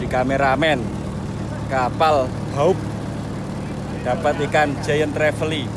jadi kameramen kapal Haup dapat ikan giant trevely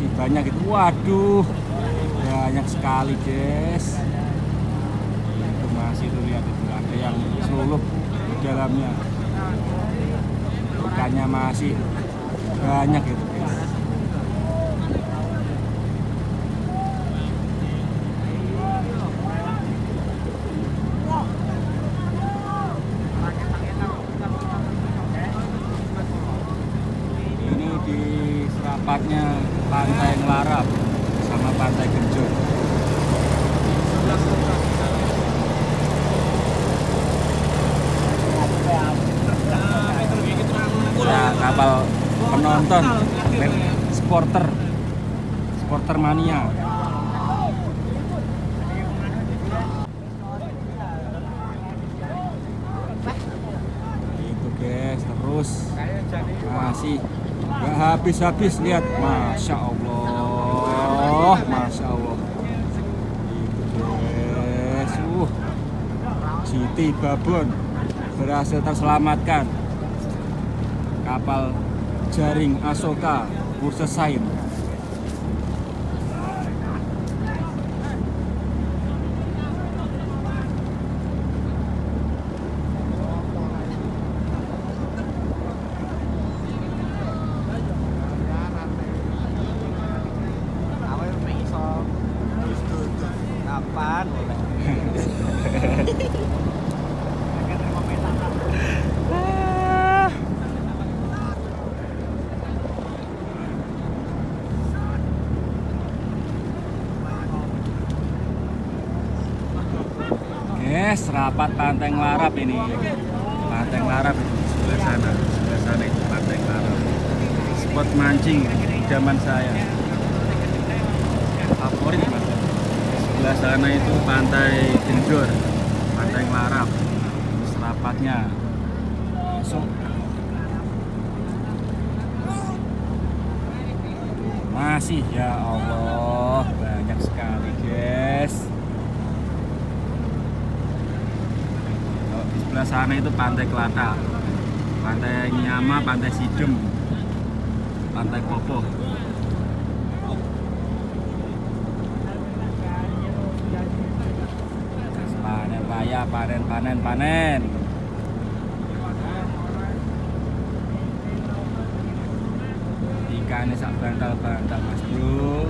masih banyak itu. Waduh, banyak sekali, guys. Itu masih itu lihat itu ada yang selulup di dalamnya. Ikannya masih banyak itu, guys. Ini di Pantai Ngelarap sama Pantai Genjot. Ya, kapal penonton supporter supporter mania. Itu guys terus. Masih nggak habis-habis lihat. Masya Allah masya Allah. Guys uh. Siti Babon berhasil terselamatkan. Kapal jaring Asoka Kapan? Guys, rapat Pantai Ngelarap ini. Pantai Ngelarap itu sebelah sana, sebelah sana itu Pantai Ngelarap. Spot mancing zaman saya. Favorit mas. Sebelah sana itu Pantai Genjor, Pantai Ngelarap. Terus rapatnya. Masuk. Masih ya Allah, banyak sekali guys. Di sebelah sana itu pantai Kelata, pantai Nyama, pantai Sidem, pantai Popo. Panen saya panen panen panen. Ikannya sak bantal bantal mas bro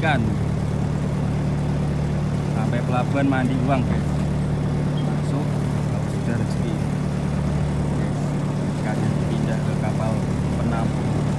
ikan sampai pelabuhan mandi uang guys. Masuk kalau sudah rezeki. Ikannya dipindah ke kapal penampung.